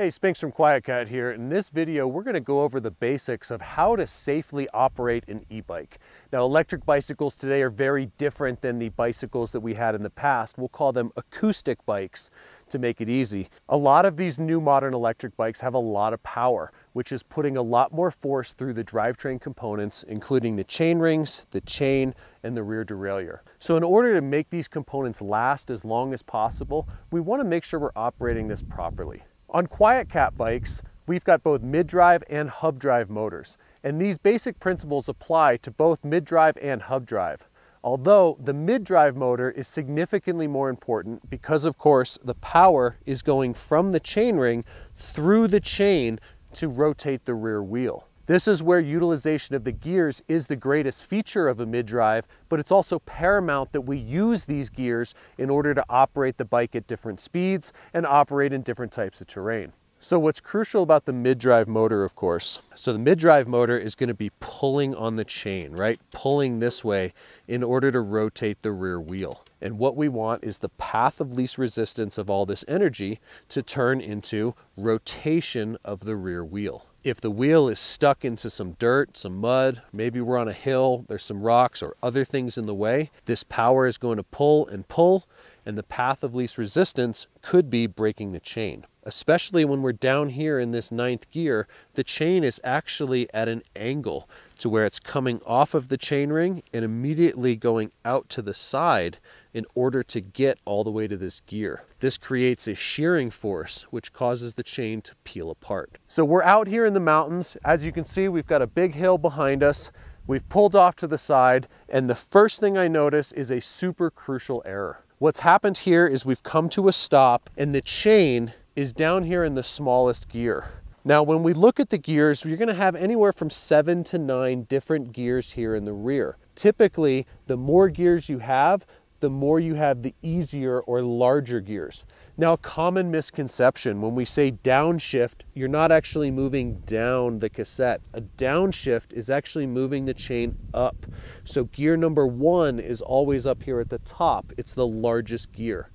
Hey, Spinks from QuietKat here. In this video, we're gonna go over the basics of how to safely operate an e-bike. Now, electric bicycles today are very different than the bicycles that we had in the past. We'll call them acoustic bikes to make it easy. A lot of these new modern electric bikes have a lot of power, which is putting a lot more force through the drivetrain components, including the chain rings, the chain, and the rear derailleur. So in order to make these components last as long as possible, we wanna make sure we're operating this properly. On QuietKat bikes, we've got both mid-drive and hub drive motors, and these basic principles apply to both mid-drive and hub drive. Although the mid-drive motor is significantly more important because of course the power is going from the chainring through the chain to rotate the rear wheel. This is where utilization of the gears is the greatest feature of a mid-drive, but it's also paramount that we use these gears in order to operate the bike at different speeds and operate in different types of terrain. So what's crucial about the mid-drive motor, of course, so the mid-drive motor is gonna be pulling on the chain, right? Pulling this way in order to rotate the rear wheel. And what we want is the path of least resistance of all this energy to turn into rotation of the rear wheel if the wheel is stuck into some dirt, some mud, maybe we're on a hill, there's some rocks or other things in the way, this power is going to pull and pull, and the path of least resistance could be breaking the chain. Especially when we're down here in this ninth gear, the chain is actually at an angle to where it's coming off of the chainring and immediately going out to the side in order to get all the way to this gear. This creates a shearing force which causes the chain to peel apart. So we're out here in the mountains. As you can see, we've got a big hill behind us. We've pulled off to the side and the first thing I notice is a super crucial error. What's happened here is we've come to a stop and the chain is down here in the smallest gear. Now, when we look at the gears, you're gonna have anywhere from seven to nine different gears here in the rear. Typically, the more gears you have, the more you have the easier or larger gears. Now, common misconception when we say downshift, you're not actually moving down the cassette. A downshift is actually moving the chain up. So, gear number one is always up here at the top, it's the largest gear.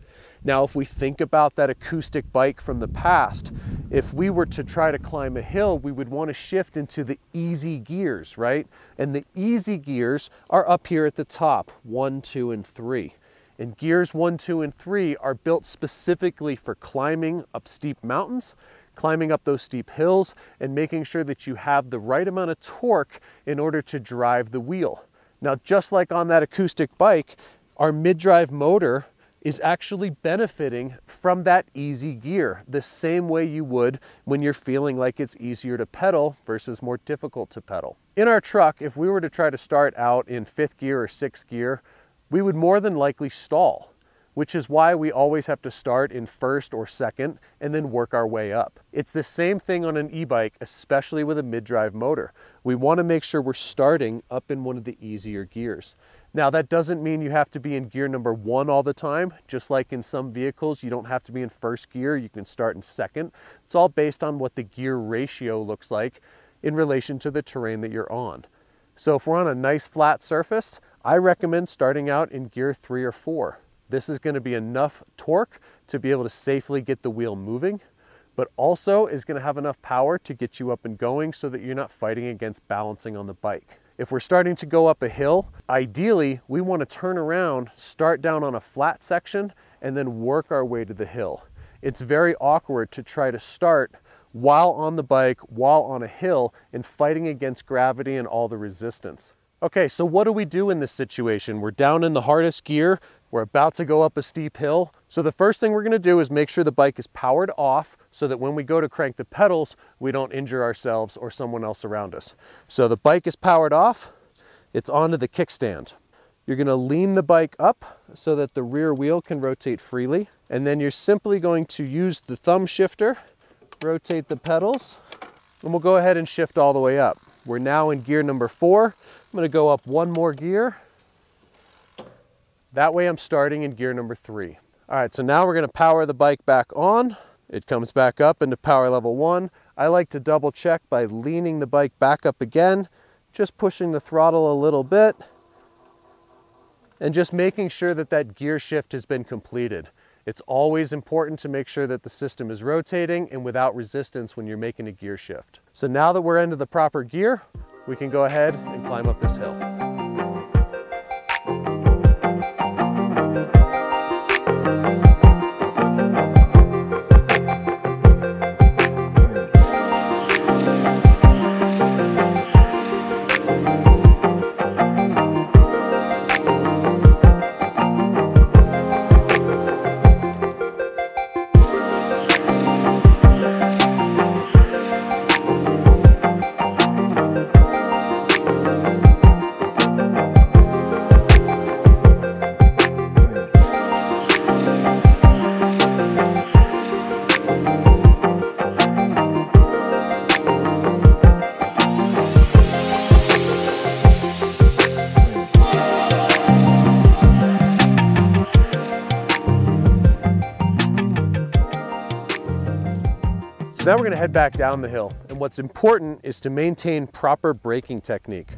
Now, if we think about that acoustic bike from the past, if we were to try to climb a hill, we would want to shift into the easy gears, right? And the easy gears are up here at the top, one, two, and three. And gears one, two, and three are built specifically for climbing up steep mountains, climbing up those steep hills, and making sure that you have the right amount of torque in order to drive the wheel. Now, just like on that acoustic bike, our mid-drive motor is actually benefiting from that easy gear, the same way you would when you're feeling like it's easier to pedal versus more difficult to pedal. In our truck, if we were to try to start out in fifth gear or sixth gear, we would more than likely stall, which is why we always have to start in first or second and then work our way up. It's the same thing on an e-bike, especially with a mid-drive motor. We wanna make sure we're starting up in one of the easier gears. Now that doesn't mean you have to be in gear number one all the time. Just like in some vehicles, you don't have to be in first gear, you can start in second. It's all based on what the gear ratio looks like in relation to the terrain that you're on. So if we're on a nice flat surface, I recommend starting out in gear three or four. This is gonna be enough torque to be able to safely get the wheel moving, but also is gonna have enough power to get you up and going so that you're not fighting against balancing on the bike. If we're starting to go up a hill, ideally we want to turn around, start down on a flat section, and then work our way to the hill. It's very awkward to try to start while on the bike, while on a hill, and fighting against gravity and all the resistance. Okay, so what do we do in this situation? We're down in the hardest gear, we're about to go up a steep hill. So the first thing we're gonna do is make sure the bike is powered off so that when we go to crank the pedals, we don't injure ourselves or someone else around us. So the bike is powered off, it's onto the kickstand. You're gonna lean the bike up so that the rear wheel can rotate freely. And then you're simply going to use the thumb shifter, rotate the pedals, and we'll go ahead and shift all the way up. We're now in gear number four. I'm gonna go up one more gear that way I'm starting in gear number three. All right, so now we're gonna power the bike back on. It comes back up into power level one. I like to double check by leaning the bike back up again, just pushing the throttle a little bit, and just making sure that that gear shift has been completed. It's always important to make sure that the system is rotating and without resistance when you're making a gear shift. So now that we're into the proper gear, we can go ahead and climb up this hill. Now we're gonna head back down the hill. And what's important is to maintain proper braking technique.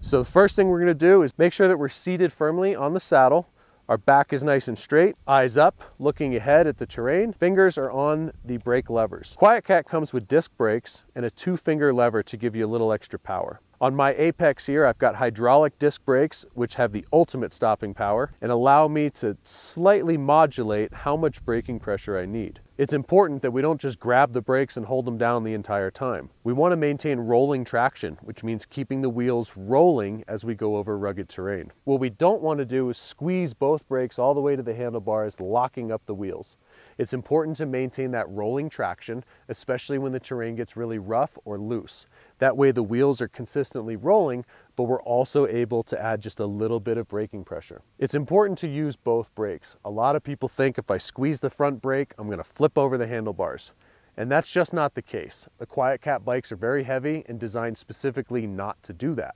So the first thing we're gonna do is make sure that we're seated firmly on the saddle. Our back is nice and straight, eyes up, looking ahead at the terrain. Fingers are on the brake levers. QuietKat comes with disc brakes and a two finger lever to give you a little extra power. On my Apex here, I've got hydraulic disc brakes, which have the ultimate stopping power and allow me to slightly modulate how much braking pressure I need. It's important that we don't just grab the brakes and hold them down the entire time. We want to maintain rolling traction, which means keeping the wheels rolling as we go over rugged terrain. What we don't want to do is squeeze both brakes all the way to the handlebars, locking up the wheels. It's important to maintain that rolling traction, especially when the terrain gets really rough or loose. That way the wheels are consistently rolling, but we're also able to add just a little bit of braking pressure. It's important to use both brakes. A lot of people think if I squeeze the front brake, I'm gonna flip over the handlebars. And that's just not the case. The QuietKat bikes are very heavy and designed specifically not to do that.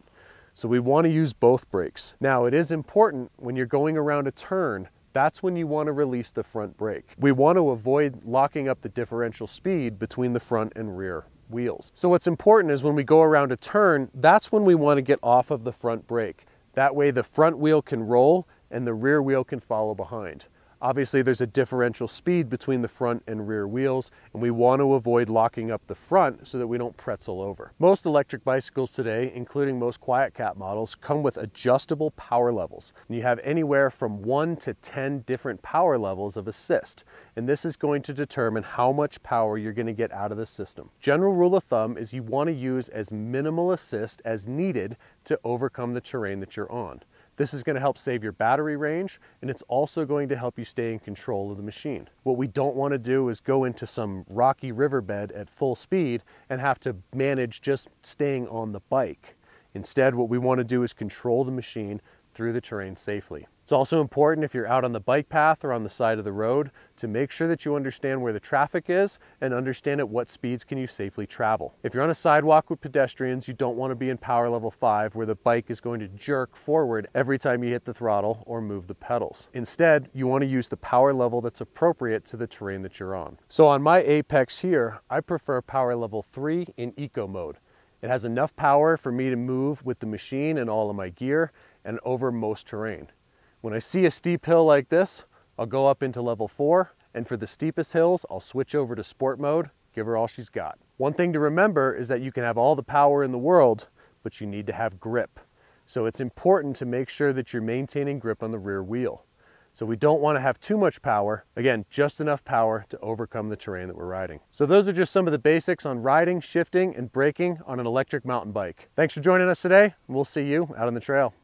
So we wanna use both brakes. Now it is important when you're going around a turn that's when you want to release the front brake. We want to avoid locking up the differential speed between the front and rear wheels. So what's important is when we go around a turn, that's when we want to get off of the front brake. That way the front wheel can roll and the rear wheel can follow behind. Obviously there's a differential speed between the front and rear wheels and we want to avoid locking up the front so that we don't pretzel over. Most electric bicycles today, including most QuietKat models, come with adjustable power levels. And you have anywhere from 1 to 10 different power levels of assist and this is going to determine how much power you're going to get out of the system. General rule of thumb is you want to use as minimal assist as needed to overcome the terrain that you're on. This is going to help save your battery range and it's also going to help you stay in control of the machine. What we don't want to do is go into some rocky riverbed at full speed and have to manage just staying on the bike. Instead, what we want to do is control the machine through the terrain safely. It's also important if you're out on the bike path or on the side of the road to make sure that you understand where the traffic is and understand at what speeds can you safely travel. If you're on a sidewalk with pedestrians, you don't want to be in power level 5 where the bike is going to jerk forward every time you hit the throttle or move the pedals. Instead, you want to use the power level that's appropriate to the terrain that you're on. So on my Apex here, I prefer power level 3 in eco mode. It has enough power for me to move with the machine and all of my gear and over most terrain. When I see a steep hill like this, I'll go up into level four, and for the steepest hills, I'll switch over to sport mode, give her all she's got. One thing to remember is that you can have all the power in the world, but you need to have grip. So it's important to make sure that you're maintaining grip on the rear wheel. So we don't want to have too much power. Again, just enough power to overcome the terrain that we're riding. So those are just some of the basics on riding, shifting, and braking on an electric mountain bike. Thanks for joining us today, we'll see you out on the trail.